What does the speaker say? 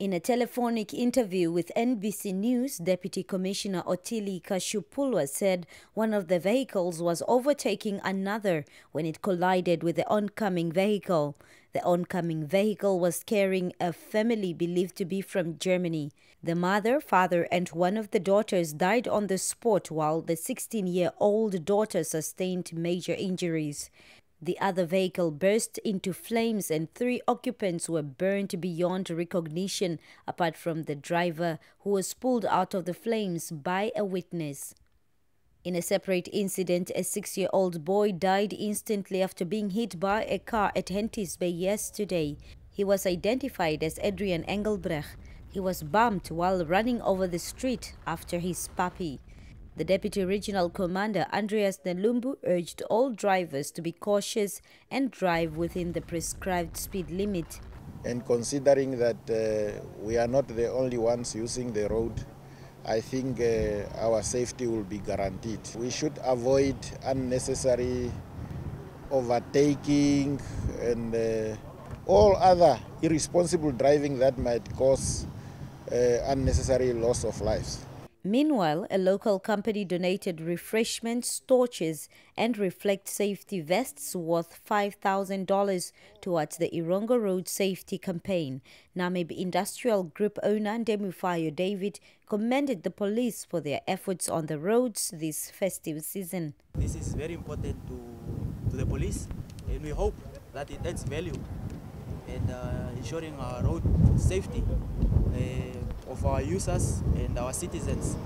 In a telephonic interview with NBC News, Deputy Commissioner Otili Kashupulwa said one of the vehicles was overtaking another when it collided with the oncoming vehicle. The oncoming vehicle was carrying a family believed to be from Germany. The mother, father, and one of the daughters died on the spot, while the 16 year old daughter sustained major injuries. The other vehicle burst into flames and three occupants were burned beyond recognition, apart from the driver, who was pulled out of the flames by a witness. In a separate incident, a six year old boy died instantly after being hit by a car at Henties Bay yesterday. He was identified as Adrian Engelbrecht. He was bumped while running over the street after his puppy. The Deputy Regional Commander Andreas Nelumbu urged all drivers to be cautious and drive within the prescribed speed limit. And considering that uh, we are not the only ones using the road, I think uh, our safety will be guaranteed. We should avoid unnecessary overtaking and uh, all other irresponsible driving that might cause uh, unnecessary loss of lives. Meanwhile, a local company donated refreshments, torches, and reflect safety vests worth $5,000 towards the Erongo Road Safety Campaign. Namib Industrial Group owner Ndemufayo David commended the police for their efforts on the roads this festive season. This is very important to, to the police, and we hope that it adds value and uh, ensuring our road safety. Uh, of our users and our citizens.